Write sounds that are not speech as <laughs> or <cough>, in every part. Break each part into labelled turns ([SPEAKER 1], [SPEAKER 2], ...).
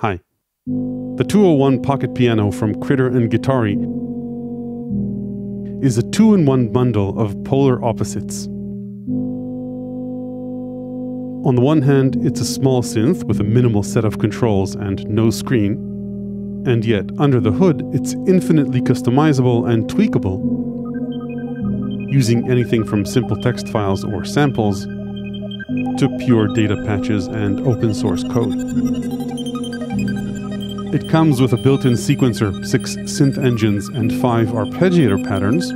[SPEAKER 1] Hi. The 201 Pocket Piano from Critter and Guitari is a two in one bundle of polar opposites. On the one hand, it's a small synth with a minimal set of controls and no screen, and yet under the hood, it's infinitely customizable and tweakable, using anything from simple text files or samples to pure data patches and open source code. It comes with a built in sequencer, six synth engines, and five arpeggiator patterns.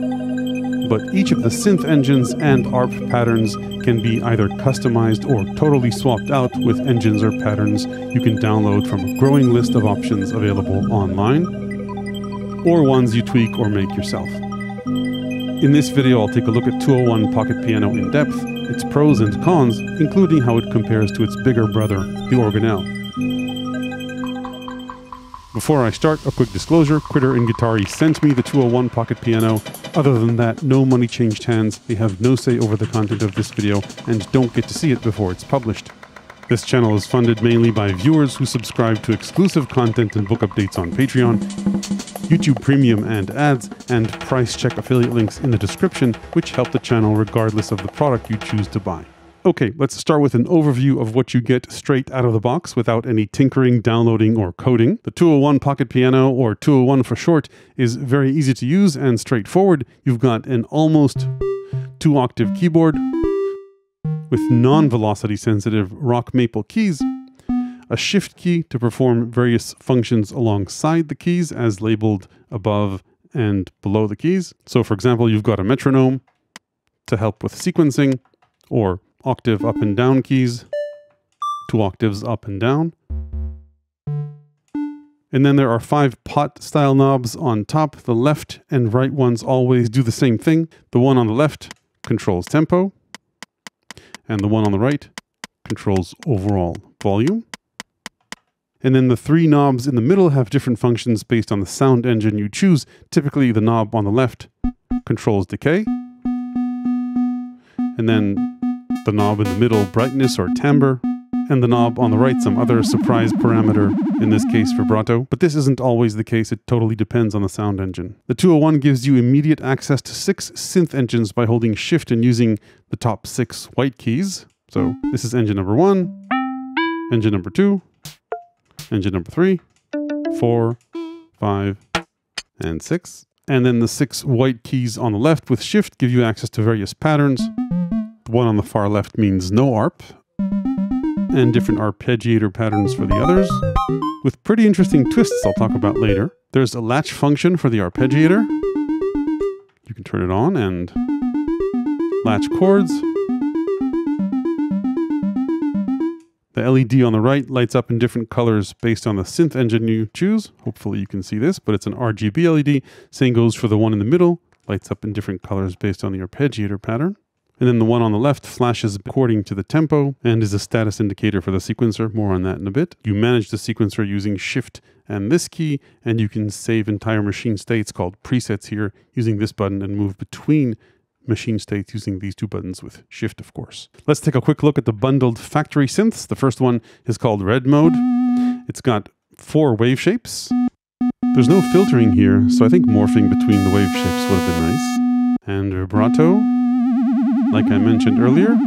[SPEAKER 1] But each of the synth engines and ARP patterns can be either customized or totally swapped out with engines or patterns you can download from a growing list of options available online, or ones you tweak or make yourself. In this video, I'll take a look at 201 Pocket Piano in depth, its pros and cons, including how it compares to its bigger brother, the Organelle. Before I start, a quick disclosure Critter and Guitari sent me the 201 Pocket Piano. Other than that, no money changed hands, they have no say over the content of this video, and don't get to see it before it's published. This channel is funded mainly by viewers who subscribe to exclusive content and book updates on Patreon, YouTube Premium and ads, and price check affiliate links in the description, which help the channel regardless of the product you choose to buy. Okay, let's start with an overview of what you get straight out of the box without any tinkering, downloading, or coding. The 201 Pocket Piano, or 201 for short, is very easy to use and straightforward. You've got an almost two octave keyboard with non velocity sensitive rock maple keys, a shift key to perform various functions alongside the keys as labeled above and below the keys. So, for example, you've got a metronome to help with sequencing, or octave up and down keys, two octaves up and down. And then there are five pot style knobs on top. The left and right ones always do the same thing. The one on the left controls tempo, and the one on the right controls overall volume. And then the three knobs in the middle have different functions based on the sound engine you choose. Typically, the knob on the left controls decay. And then the knob in the middle, brightness or timbre, and the knob on the right, some other surprise parameter, in this case vibrato. But this isn't always the case, it totally depends on the sound engine. The 201 gives you immediate access to six synth engines by holding shift and using the top six white keys. So this is engine number one, engine number two, engine number three, four, five, and six. And then the six white keys on the left with shift give you access to various patterns. The one on the far left means no ARP, and different arpeggiator patterns for the others, with pretty interesting twists I'll talk about later. There's a latch function for the arpeggiator. You can turn it on and latch chords. The LED on the right lights up in different colors based on the synth engine you choose. Hopefully you can see this, but it's an RGB LED. Same goes for the one in the middle, lights up in different colors based on the arpeggiator pattern. And then the one on the left flashes according to the tempo and is a status indicator for the sequencer. More on that in a bit. You manage the sequencer using Shift and this key, and you can save entire machine states called presets here using this button and move between machine states using these two buttons with Shift, of course. Let's take a quick look at the bundled factory synths. The first one is called Red Mode. It's got four wave shapes. There's no filtering here, so I think morphing between the wave shapes would have been nice. And vibrato like I mentioned earlier,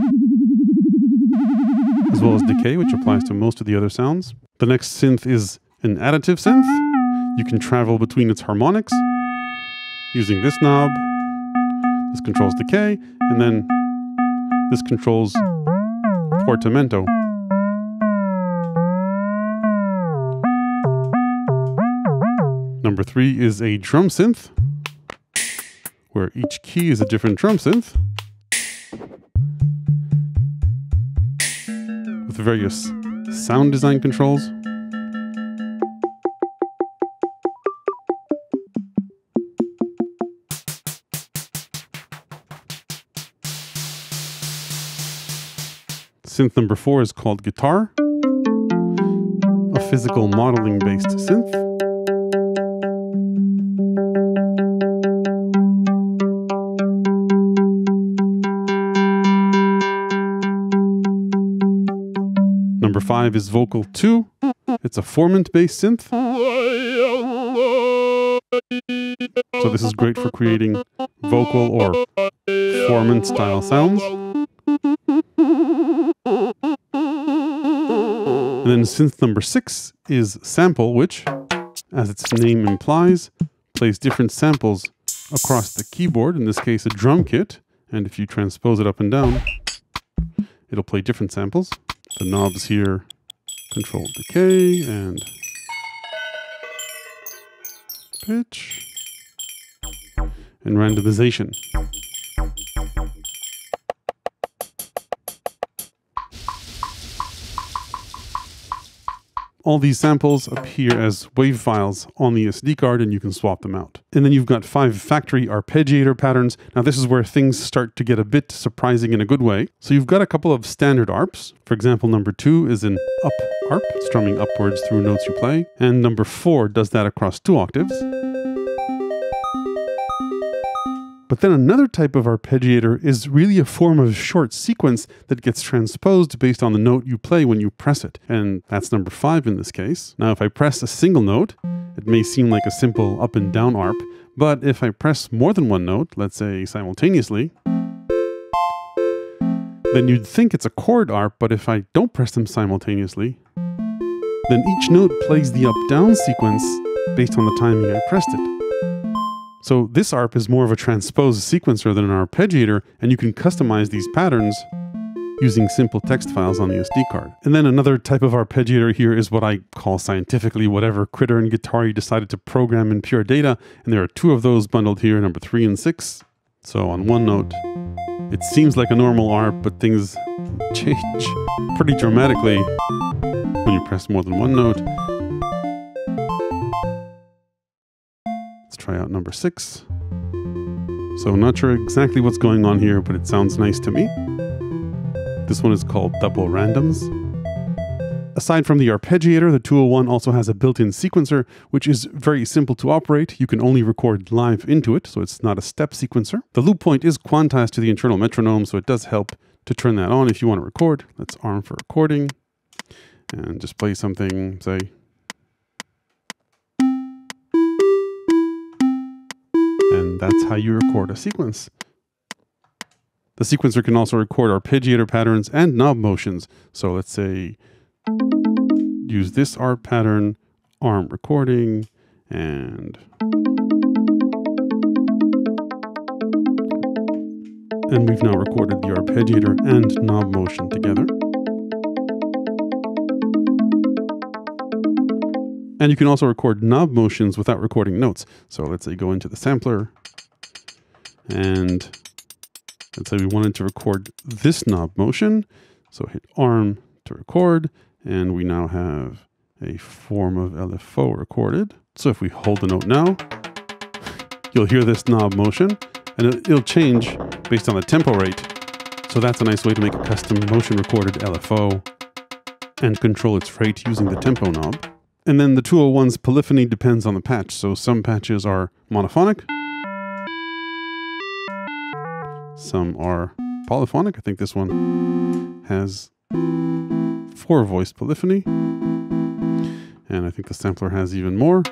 [SPEAKER 1] as well as decay, which applies to most of the other sounds. The next synth is an additive synth. You can travel between its harmonics using this knob. This controls decay, and then this controls portamento. Number three is a drum synth, where each key is a different drum synth. Various sound design controls. Synth number four is called Guitar, a physical modeling based synth. Number five is Vocal 2. It's a formant based synth. So this is great for creating vocal or formant style sounds. And then synth number six is sample, which, as its name implies, plays different samples across the keyboard, in this case a drum kit, and if you transpose it up and down, it'll play different samples. The knobs here control decay and pitch and randomization. All these samples appear as WAV files on the SD card and you can swap them out. And then you've got five factory arpeggiator patterns. Now this is where things start to get a bit surprising in a good way. So you've got a couple of standard arps. For example, number two is an up arp, strumming upwards through notes you play. And number four does that across two octaves. But then another type of arpeggiator is really a form of short sequence that gets transposed based on the note you play when you press it. And that's number five in this case. Now, if I press a single note, it may seem like a simple up and down arp, but if I press more than one note, let's say simultaneously, then you'd think it's a chord arp, but if I don't press them simultaneously, then each note plays the up-down sequence based on the timing I pressed it. So this ARP is more of a transposed sequencer than an arpeggiator, and you can customize these patterns using simple text files on the SD card. And then another type of arpeggiator here is what I call scientifically whatever critter and Guitari decided to program in pure data, and there are two of those bundled here, number three and six. So on one note, it seems like a normal ARP, but things <laughs> change pretty dramatically when you press more than one note. Try out number six. So I'm not sure exactly what's going on here, but it sounds nice to me. This one is called Double Randoms. Aside from the arpeggiator, the 201 also has a built-in sequencer, which is very simple to operate. You can only record live into it, so it's not a step sequencer. The loop point is quantized to the internal metronome, so it does help to turn that on if you want to record. Let's arm for recording and just play something, say that's how you record a sequence. The sequencer can also record arpeggiator patterns and knob motions. So let's say use this arp pattern, arm recording, and and we've now recorded the arpeggiator and knob motion together. And you can also record knob motions without recording notes. So let's say go into the sampler and let's say we wanted to record this knob motion. So hit arm to record and we now have a form of LFO recorded. So if we hold the note now, <laughs> you'll hear this knob motion and it'll change based on the tempo rate. So that's a nice way to make a custom motion recorded LFO and control its rate using the tempo knob. And then the 201's polyphony depends on the patch. So some patches are monophonic, some are polyphonic. I think this one has four voice polyphony. And I think the sampler has even more.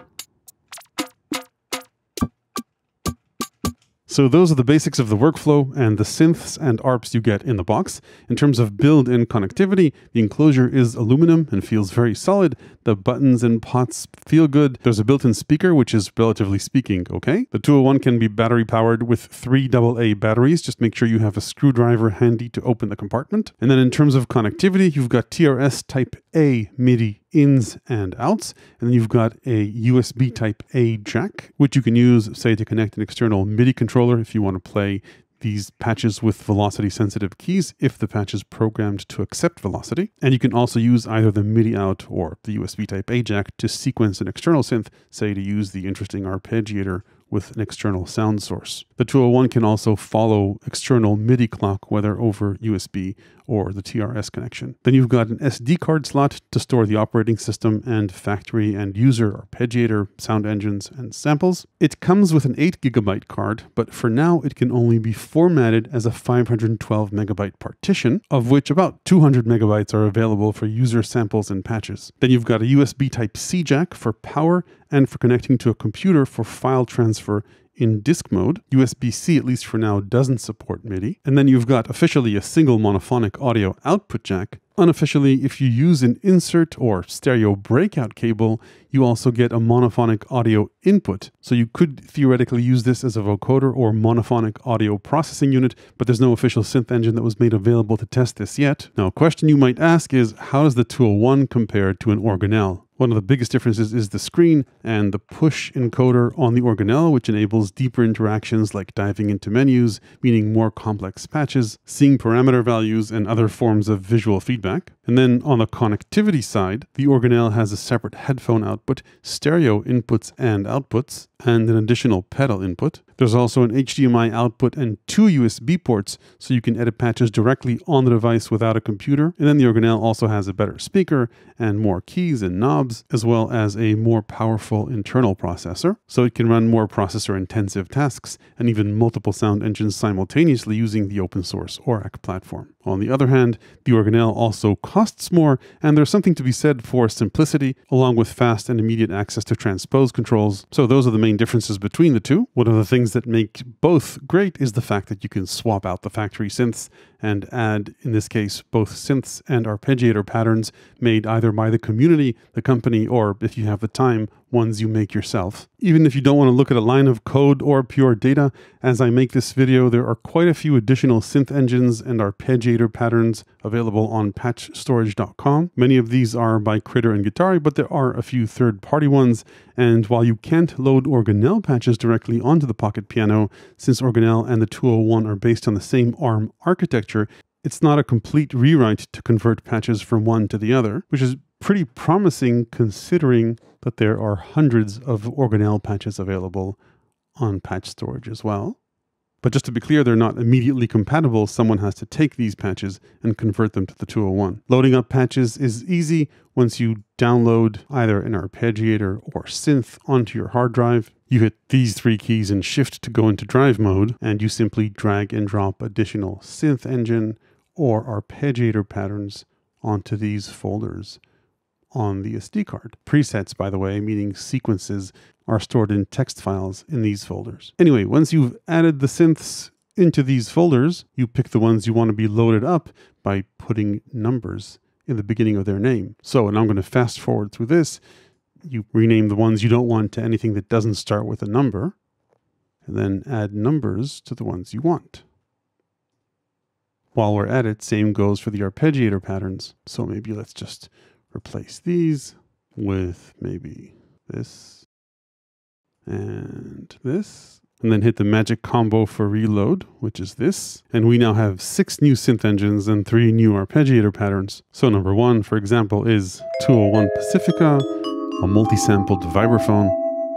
[SPEAKER 1] So those are the basics of the workflow and the synths and ARPs you get in the box. In terms of build and connectivity, the enclosure is aluminum and feels very solid. The buttons and pots feel good. There's a built-in speaker, which is relatively speaking okay. The 201 can be battery powered with three AA batteries. Just make sure you have a screwdriver handy to open the compartment. And then in terms of connectivity, you've got TRS Type A MIDI ins and outs. And then you've got a USB type A jack, which you can use, say, to connect an external MIDI controller if you want to play these patches with velocity sensitive keys if the patch is programmed to accept velocity. And you can also use either the MIDI out or the USB type A jack to sequence an external synth, say to use the interesting arpeggiator with an external sound source. The 201 can also follow external MIDI clock, whether over USB or the TRS connection. Then you've got an SD card slot to store the operating system and factory and user arpeggiator, sound engines, and samples. It comes with an 8 gigabyte card, but for now it can only be formatted as a 512 megabyte partition, of which about 200 megabytes are available for user samples and patches. Then you've got a USB Type C jack for power and for connecting to a computer for file transfer in disk mode. USB C, at least for now, doesn't support MIDI. And then you've got officially a single monophonic audio output jack. Unofficially, if you use an insert or stereo breakout cable, you also get a monophonic audio input. So you could theoretically use this as a vocoder or monophonic audio processing unit, but there's no official synth engine that was made available to test this yet. Now, a question you might ask is how does the 201 compare to an organelle? One of the biggest differences is the screen and the push encoder on the organelle, which enables deeper interactions like diving into menus, meaning more complex patches, seeing parameter values, and other forms of visual feedback. And then on the connectivity side, the organelle has a separate headphone output, stereo inputs and outputs, and an additional pedal input. There's also an HDMI output and two USB ports, so you can edit patches directly on the device without a computer. And then the organelle also has a better speaker and more keys and knobs, as well as a more powerful internal processor, so it can run more processor intensive tasks and even multiple sound engines simultaneously using the open source ORAC platform. On the other hand, the organelle also costs more, and there's something to be said for simplicity, along with fast and immediate access to transpose controls. So those are the main differences between the two. One of the things that make both great is the fact that you can swap out the factory synths and add, in this case, both synths and arpeggiator patterns made either by the community, the company, or if you have the time, ones you make yourself. Even if you don't want to look at a line of code or pure data, as I make this video, there are quite a few additional synth engines and arpeggiator patterns available on patchstorage.com. Many of these are by Critter and Guitari, but there are a few third-party ones, and while you can't load organelle patches directly onto the Pocket Piano, since organelle and the 201 are based on the same ARM architecture, it's not a complete rewrite to convert patches from one to the other, which is pretty promising considering that there are hundreds of organelle patches available on patch storage as well. But just to be clear, they're not immediately compatible. Someone has to take these patches and convert them to the 201. Loading up patches is easy once you download either an arpeggiator or synth onto your hard drive. You hit these three keys and shift to go into drive mode, and you simply drag and drop additional synth engine or arpeggiator patterns onto these folders on the SD card. Presets, by the way, meaning sequences, are stored in text files in these folders. Anyway, once you've added the synths into these folders, you pick the ones you want to be loaded up by putting numbers in the beginning of their name. So, and I'm going to fast forward through this. You rename the ones you don't want to anything that doesn't start with a number, and then add numbers to the ones you want. While we're at it, same goes for the arpeggiator patterns. So maybe let's just replace these with maybe this and this. And then hit the magic combo for reload, which is this. And we now have six new synth engines and three new arpeggiator patterns. So number one, for example, is 201 Pacifica, a multi-sampled vibraphone.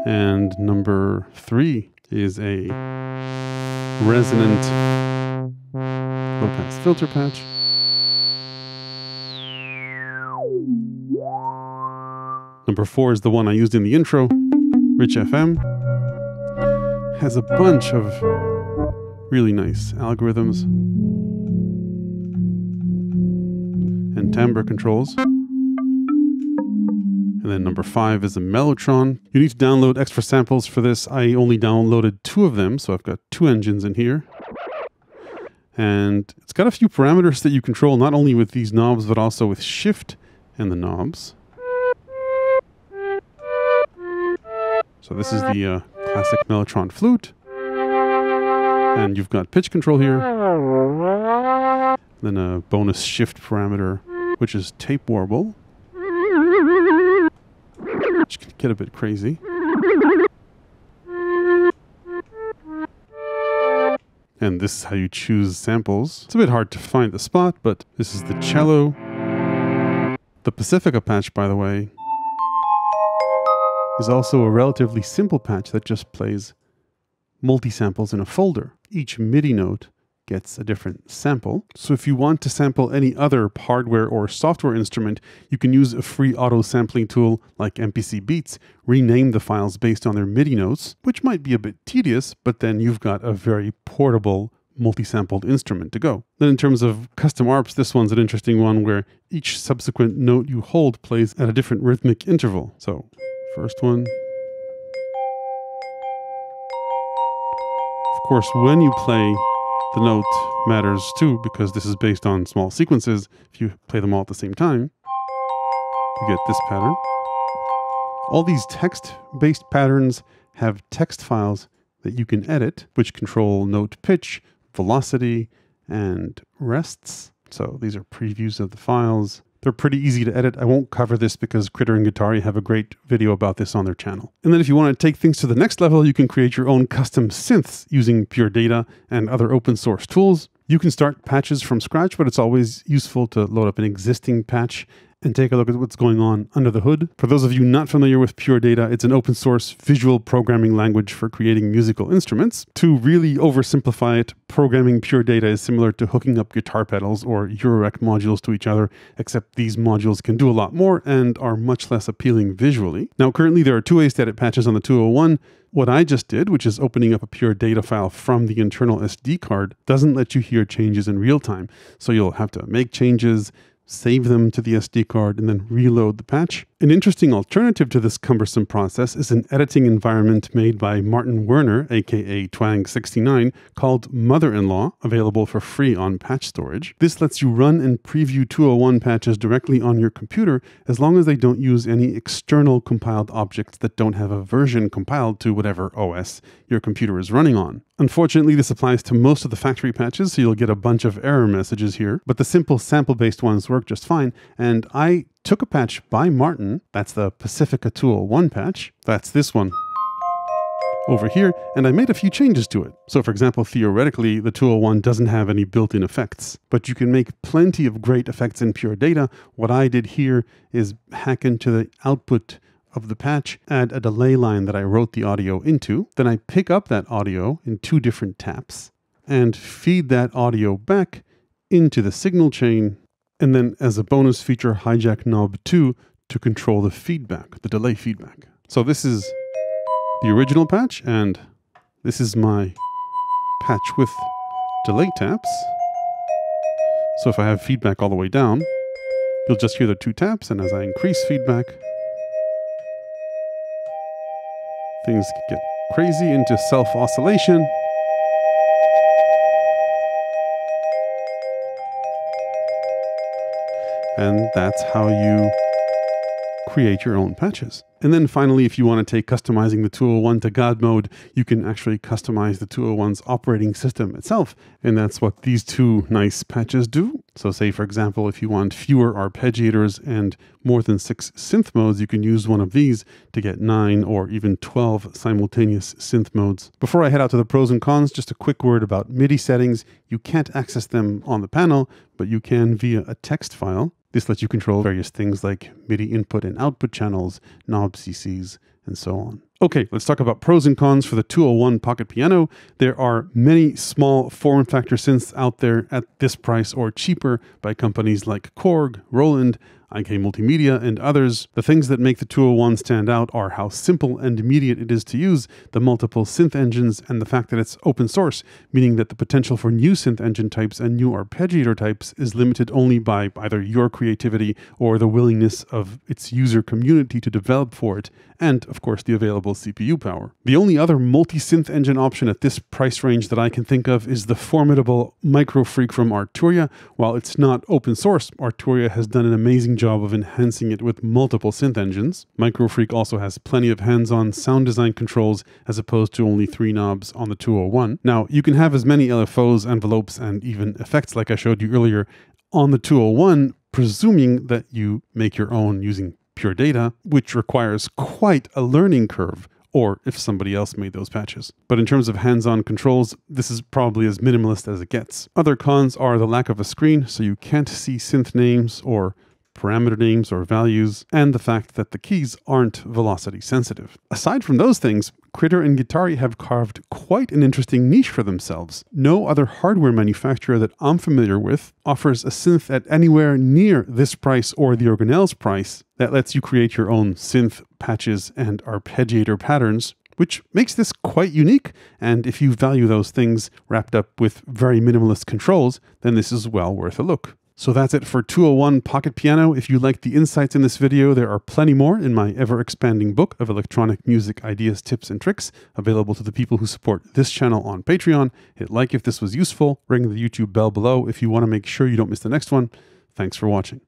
[SPEAKER 1] And number three is a resonant low-pass filter patch. Number four is the one I used in the intro, Rich FM. Has a bunch of really nice algorithms and timbre controls. And then number five is a Mellotron. You need to download extra samples for this. I only downloaded two of them, so I've got two engines in here. And it's got a few parameters that you control not only with these knobs, but also with shift and the knobs. So this is the uh, classic Mellotron flute. And you've got pitch control here. Then a bonus shift parameter, which is tape warble. Which can get a bit crazy. And this is how you choose samples. It's a bit hard to find the spot, but this is the cello. The Pacifica patch, by the way, is also a relatively simple patch that just plays multi-samples in a folder. Each MIDI note gets a different sample. So if you want to sample any other hardware or software instrument, you can use a free auto sampling tool like MPC Beats, rename the files based on their MIDI notes, which might be a bit tedious, but then you've got a very portable multi-sampled instrument to go. Then in terms of custom ARPs, this one's an interesting one where each subsequent note you hold plays at a different rhythmic interval. So first one. Of course, when you play the note matters too because this is based on small sequences. If you play them all at the same time, you get this pattern. All these text-based patterns have text files that you can edit, which control note pitch, velocity, and rests. So these are previews of the files. They're pretty easy to edit. I won't cover this because Critter and Guitari have a great video about this on their channel. And then if you want to take things to the next level, you can create your own custom synths using Pure Data and other open source tools. You can start patches from scratch, but it's always useful to load up an existing patch and take a look at what's going on under the hood. For those of you not familiar with Pure Data, it's an open source visual programming language for creating musical instruments. To really oversimplify it, programming Pure Data is similar to hooking up guitar pedals or Eurorack modules to each other, except these modules can do a lot more and are much less appealing visually. Now, currently there are two ways to edit patches on the 201. What I just did, which is opening up a pure data file from the internal SD card, doesn't let you hear changes in real time. So you'll have to make changes, save them to the SD card, and then reload the patch. An interesting alternative to this cumbersome process is an editing environment made by Martin Werner, aka Twang69, called Mother-in-Law, available for free on Patch Storage. This lets you run and preview 201 patches directly on your computer as long as they don't use any external compiled objects that don't have a version compiled to whatever OS your computer is running on. Unfortunately, this applies to most of the factory patches, so you'll get a bunch of error messages here, but the simple sample-based ones work just fine, and I took a patch by Martin, that's the Pacifica Tool 1 patch, that's this one over here, and I made a few changes to it. So for example, theoretically, the 201 doesn't have any built-in effects, but you can make plenty of great effects in Pure Data. What I did here is hack into the output of the patch, add a delay line that I wrote the audio into, then I pick up that audio in two different taps, and feed that audio back into the signal chain and then as a bonus feature, hijack knob 2 to control the feedback, the delay feedback. So this is the original patch, and this is my patch with delay taps. So if I have feedback all the way down, you'll just hear the two taps, and as I increase feedback, things get crazy into self-oscillation. and that's how you create your own patches. And then finally, if you want to take customizing the 201 to God mode, you can actually customize the 201's operating system itself. And that's what these two nice patches do. So say, for example, if you want fewer arpeggiators and more than six synth modes, you can use one of these to get nine or even 12 simultaneous synth modes. Before I head out to the pros and cons, just a quick word about MIDI settings. You can't access them on the panel, but you can via a text file. This lets you control various things like MIDI input and output channels, knob CCs, and so on. Okay, let's talk about pros and cons for the 201 Pocket Piano. There are many small form factor synths out there at this price or cheaper by companies like Korg, Roland, IK Multimedia, and others. The things that make the 201 stand out are how simple and immediate it is to use, the multiple synth engines, and the fact that it's open source, meaning that the potential for new synth engine types and new arpeggiator types is limited only by either your creativity or the willingness of its user community to develop for it, and of course the available CPU power. The only other multi-synth engine option at this price range that I can think of is the formidable Microfreak from Arturia. While it's not open source, Arturia has done an amazing job of enhancing it with multiple synth engines. Microfreak also has plenty of hands-on sound design controls as opposed to only three knobs on the 201. Now, you can have as many LFOs, envelopes, and even effects like I showed you earlier on the 201, presuming that you make your own using pure data, which requires quite a learning curve or if somebody else made those patches. But in terms of hands-on controls, this is probably as minimalist as it gets. Other cons are the lack of a screen, so you can't see synth names or parameter names or values, and the fact that the keys aren't velocity sensitive. Aside from those things, Critter and Guitari have carved quite an interesting niche for themselves. No other hardware manufacturer that I'm familiar with offers a synth at anywhere near this price or the organelle's price that lets you create your own synth patches and arpeggiator patterns which makes this quite unique. And if you value those things wrapped up with very minimalist controls, then this is well worth a look. So that's it for 201 Pocket Piano. If you liked the insights in this video, there are plenty more in my ever expanding book of electronic music ideas, tips, and tricks available to the people who support this channel on Patreon. Hit like if this was useful, ring the YouTube bell below if you want to make sure you don't miss the next one. Thanks for watching.